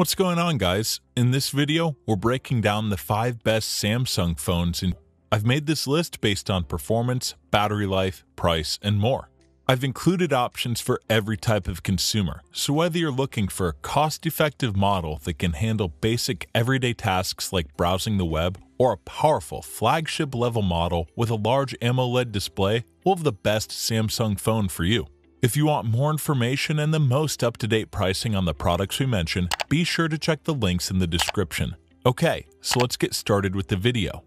What's going on guys? In this video, we're breaking down the 5 best Samsung phones and I've made this list based on performance, battery life, price, and more. I've included options for every type of consumer, so whether you're looking for a cost-effective model that can handle basic everyday tasks like browsing the web or a powerful flagship level model with a large AMOLED display, we'll have the best Samsung phone for you. If you want more information and the most up-to-date pricing on the products we mention, be sure to check the links in the description. Okay, so let's get started with the video.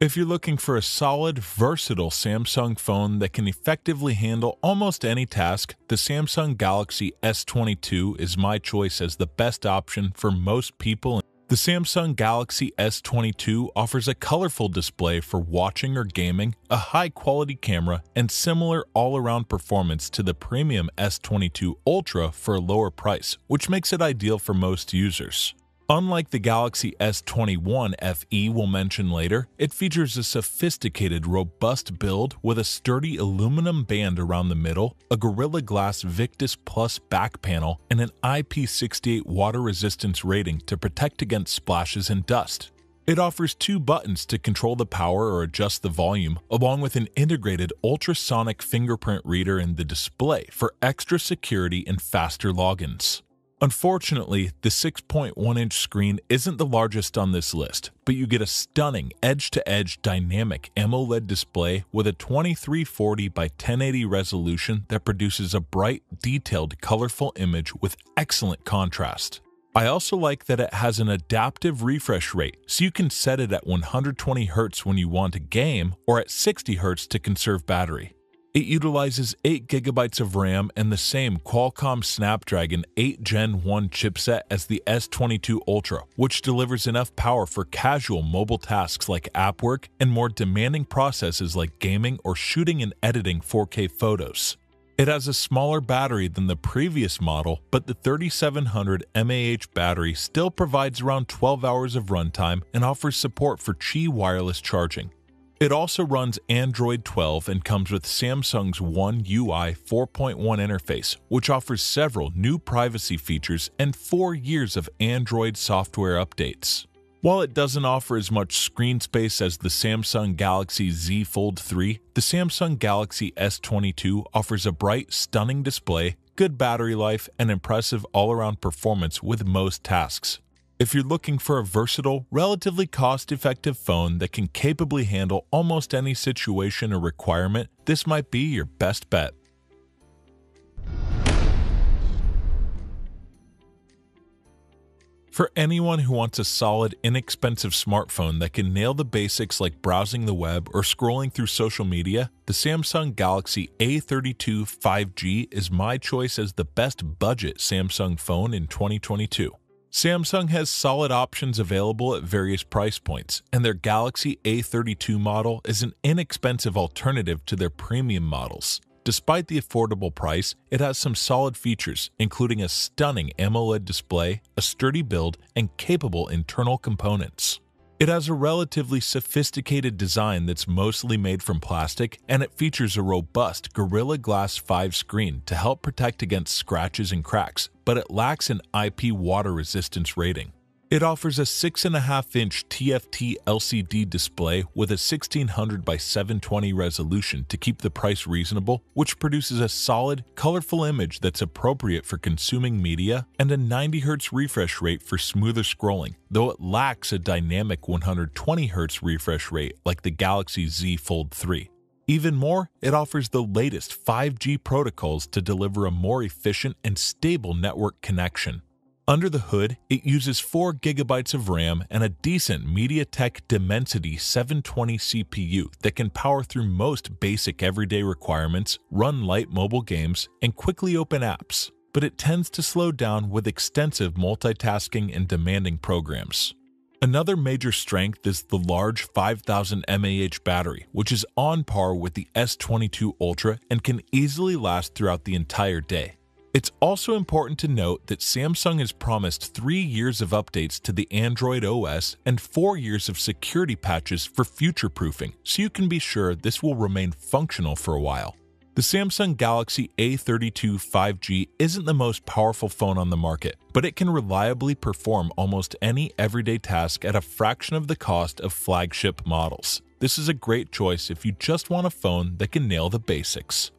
If you're looking for a solid, versatile Samsung phone that can effectively handle almost any task, the Samsung Galaxy S22 is my choice as the best option for most people the Samsung Galaxy S22 offers a colorful display for watching or gaming, a high quality camera, and similar all around performance to the premium S22 Ultra for a lower price, which makes it ideal for most users. Unlike the Galaxy S21 FE we'll mention later, it features a sophisticated, robust build with a sturdy aluminum band around the middle, a Gorilla Glass Victus Plus back panel, and an IP68 water resistance rating to protect against splashes and dust. It offers two buttons to control the power or adjust the volume, along with an integrated ultrasonic fingerprint reader in the display for extra security and faster logins. Unfortunately, the 6.1 inch screen isn't the largest on this list, but you get a stunning edge to edge dynamic AMOLED display with a 2340 by 1080 resolution that produces a bright, detailed, colorful image with excellent contrast. I also like that it has an adaptive refresh rate, so you can set it at 120Hz when you want a game or at 60Hz to conserve battery. It utilizes 8GB of RAM and the same Qualcomm Snapdragon 8 Gen 1 chipset as the S22 Ultra, which delivers enough power for casual mobile tasks like app work and more demanding processes like gaming or shooting and editing 4K photos. It has a smaller battery than the previous model, but the 3700 mAh battery still provides around 12 hours of runtime and offers support for Qi wireless charging. It also runs Android 12 and comes with Samsung's One UI 4.1 interface, which offers several new privacy features and four years of Android software updates. While it doesn't offer as much screen space as the Samsung Galaxy Z Fold 3, the Samsung Galaxy S22 offers a bright, stunning display, good battery life, and impressive all around performance with most tasks. If you're looking for a versatile, relatively cost effective phone that can capably handle almost any situation or requirement, this might be your best bet. For anyone who wants a solid, inexpensive smartphone that can nail the basics like browsing the web or scrolling through social media, the Samsung Galaxy A32 5G is my choice as the best budget Samsung phone in 2022. Samsung has solid options available at various price points, and their Galaxy A32 model is an inexpensive alternative to their premium models. Despite the affordable price, it has some solid features, including a stunning AMOLED display, a sturdy build, and capable internal components. It has a relatively sophisticated design that's mostly made from plastic, and it features a robust Gorilla Glass 5 screen to help protect against scratches and cracks, but it lacks an IP water resistance rating. It offers a 6.5 inch TFT LCD display with a 1600 by 720 resolution to keep the price reasonable, which produces a solid, colorful image that's appropriate for consuming media and a 90Hz refresh rate for smoother scrolling, though it lacks a dynamic 120Hz refresh rate like the Galaxy Z Fold 3. Even more, it offers the latest 5G protocols to deliver a more efficient and stable network connection. Under the hood, it uses 4 GB of RAM and a decent MediaTek Dimensity 720 CPU that can power through most basic everyday requirements, run light mobile games, and quickly open apps, but it tends to slow down with extensive multitasking and demanding programs. Another major strength is the large 5000 mAh battery, which is on par with the S22 Ultra and can easily last throughout the entire day. It's also important to note that Samsung has promised three years of updates to the Android OS and four years of security patches for future proofing, so you can be sure this will remain functional for a while. The Samsung Galaxy A32 5G isn't the most powerful phone on the market, but it can reliably perform almost any everyday task at a fraction of the cost of flagship models. This is a great choice if you just want a phone that can nail the basics.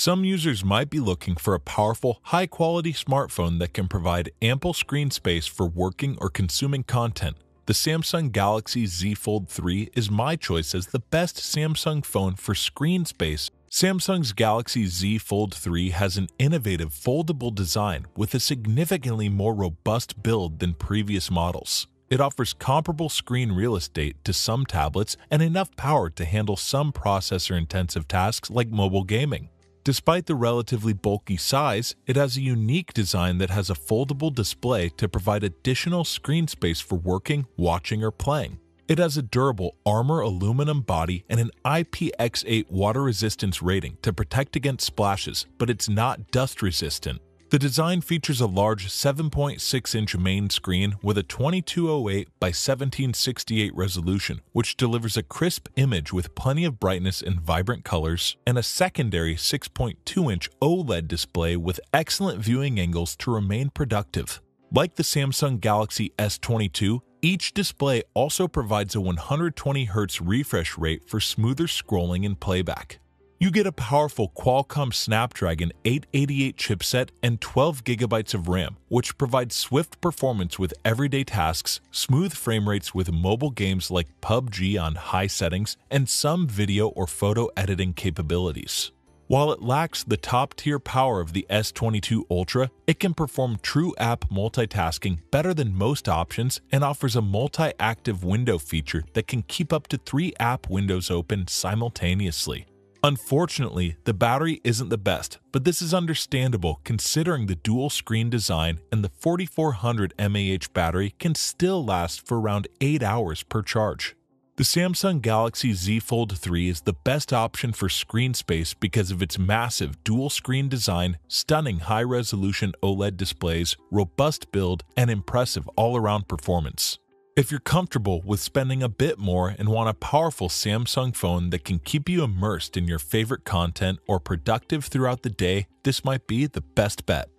Some users might be looking for a powerful, high quality smartphone that can provide ample screen space for working or consuming content. The Samsung Galaxy Z Fold 3 is my choice as the best Samsung phone for screen space. Samsung's Galaxy Z Fold 3 has an innovative foldable design with a significantly more robust build than previous models. It offers comparable screen real estate to some tablets and enough power to handle some processor intensive tasks like mobile gaming. Despite the relatively bulky size, it has a unique design that has a foldable display to provide additional screen space for working, watching, or playing. It has a durable armor aluminum body and an IPX8 water resistance rating to protect against splashes, but it's not dust resistant. The design features a large 7.6 inch main screen with a 2208 by 1768 resolution, which delivers a crisp image with plenty of brightness and vibrant colors, and a secondary 6.2 inch OLED display with excellent viewing angles to remain productive. Like the Samsung Galaxy S22, each display also provides a 120Hz refresh rate for smoother scrolling and playback. You get a powerful Qualcomm Snapdragon 888 chipset and 12 gigabytes of RAM, which provides swift performance with everyday tasks, smooth frame rates with mobile games like PUBG on high settings, and some video or photo editing capabilities. While it lacks the top tier power of the S22 Ultra, it can perform true app multitasking better than most options and offers a multi active window feature that can keep up to three app windows open simultaneously. Unfortunately, the battery isn't the best, but this is understandable considering the dual screen design and the 4400 mAh battery can still last for around 8 hours per charge. The Samsung Galaxy Z Fold 3 is the best option for screen space because of its massive dual screen design, stunning high resolution OLED displays, robust build, and impressive all around performance. If you're comfortable with spending a bit more and want a powerful Samsung phone that can keep you immersed in your favorite content or productive throughout the day, this might be the best bet.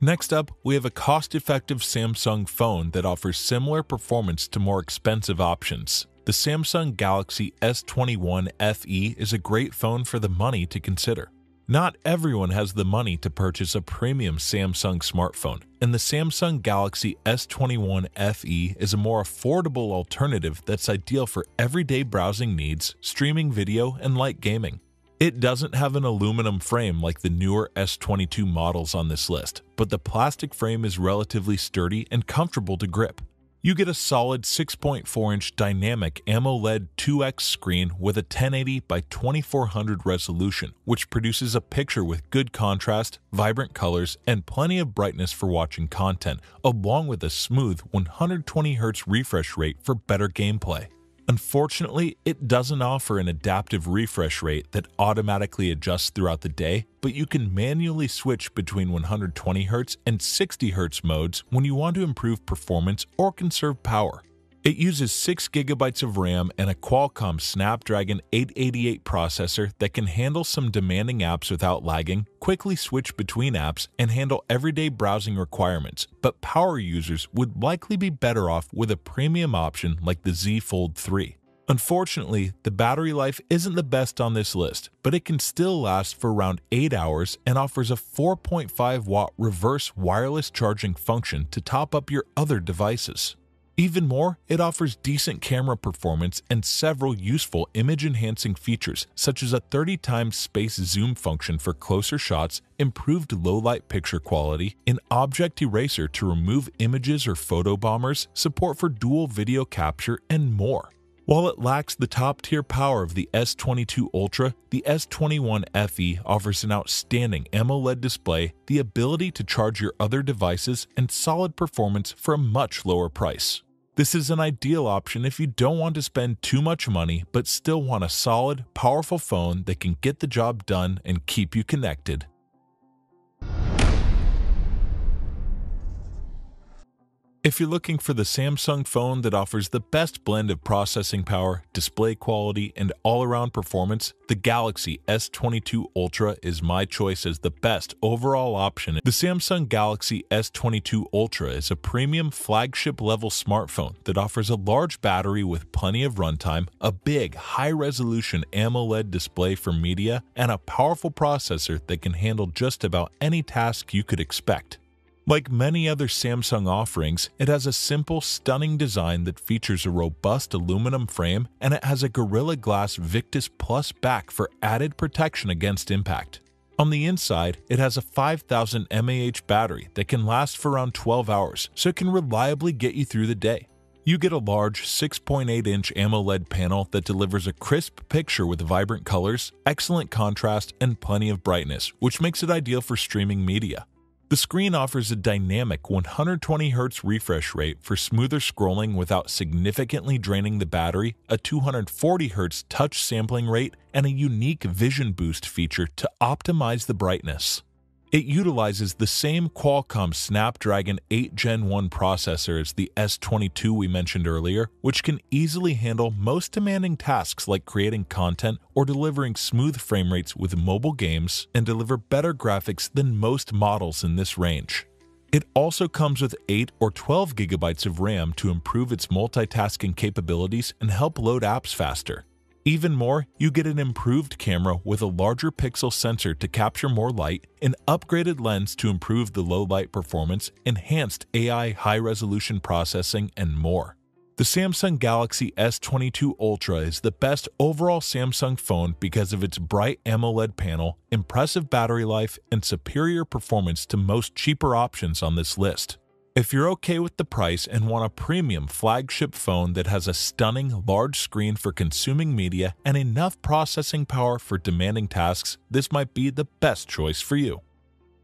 Next up, we have a cost effective Samsung phone that offers similar performance to more expensive options. The Samsung Galaxy S21 FE is a great phone for the money to consider. Not everyone has the money to purchase a premium Samsung smartphone, and the Samsung Galaxy S21 FE is a more affordable alternative that's ideal for everyday browsing needs, streaming video, and light gaming. It doesn't have an aluminum frame like the newer S22 models on this list, but the plastic frame is relatively sturdy and comfortable to grip you get a solid 6.4 inch dynamic AMOLED 2X screen with a 1080 by 2400 resolution, which produces a picture with good contrast, vibrant colors, and plenty of brightness for watching content, along with a smooth 120Hz refresh rate for better gameplay. Unfortunately, it doesn't offer an adaptive refresh rate that automatically adjusts throughout the day, but you can manually switch between 120Hz and 60Hz modes when you want to improve performance or conserve power. It uses 6GB of RAM and a Qualcomm Snapdragon 888 processor that can handle some demanding apps without lagging, quickly switch between apps, and handle everyday browsing requirements, but power users would likely be better off with a premium option like the Z Fold 3. Unfortunately, the battery life isn't the best on this list, but it can still last for around 8 hours and offers a 4.5 watt reverse wireless charging function to top up your other devices. Even more, it offers decent camera performance and several useful image enhancing features, such as a 30 times space zoom function for closer shots, improved low light picture quality, an object eraser to remove images or photo bombers, support for dual video capture, and more. While it lacks the top tier power of the S22 Ultra, the S21 FE offers an outstanding AMOLED display, the ability to charge your other devices, and solid performance for a much lower price. This is an ideal option if you don't want to spend too much money but still want a solid, powerful phone that can get the job done and keep you connected. If you're looking for the Samsung phone that offers the best blend of processing power, display quality, and all around performance, the Galaxy S22 Ultra is my choice as the best overall option. The Samsung Galaxy S22 Ultra is a premium flagship level smartphone that offers a large battery with plenty of runtime, a big, high resolution AMOLED display for media, and a powerful processor that can handle just about any task you could expect. Like many other Samsung offerings, it has a simple, stunning design that features a robust aluminum frame and it has a Gorilla Glass Victus Plus back for added protection against impact. On the inside, it has a 5000 mAh battery that can last for around 12 hours, so it can reliably get you through the day. You get a large 6.8 inch AMOLED panel that delivers a crisp picture with vibrant colors, excellent contrast, and plenty of brightness, which makes it ideal for streaming media. The screen offers a dynamic 120Hz refresh rate for smoother scrolling without significantly draining the battery, a 240Hz touch sampling rate, and a unique Vision Boost feature to optimize the brightness. It utilizes the same Qualcomm Snapdragon 8 Gen 1 processor as the S22 we mentioned earlier, which can easily handle most demanding tasks like creating content or delivering smooth frame rates with mobile games and deliver better graphics than most models in this range. It also comes with 8 or 12 gigabytes of RAM to improve its multitasking capabilities and help load apps faster. Even more, you get an improved camera with a larger pixel sensor to capture more light, an upgraded lens to improve the low light performance, enhanced AI high resolution processing, and more. The Samsung Galaxy S22 Ultra is the best overall Samsung phone because of its bright AMOLED panel, impressive battery life, and superior performance to most cheaper options on this list. If you're okay with the price and want a premium flagship phone that has a stunning large screen for consuming media and enough processing power for demanding tasks, this might be the best choice for you.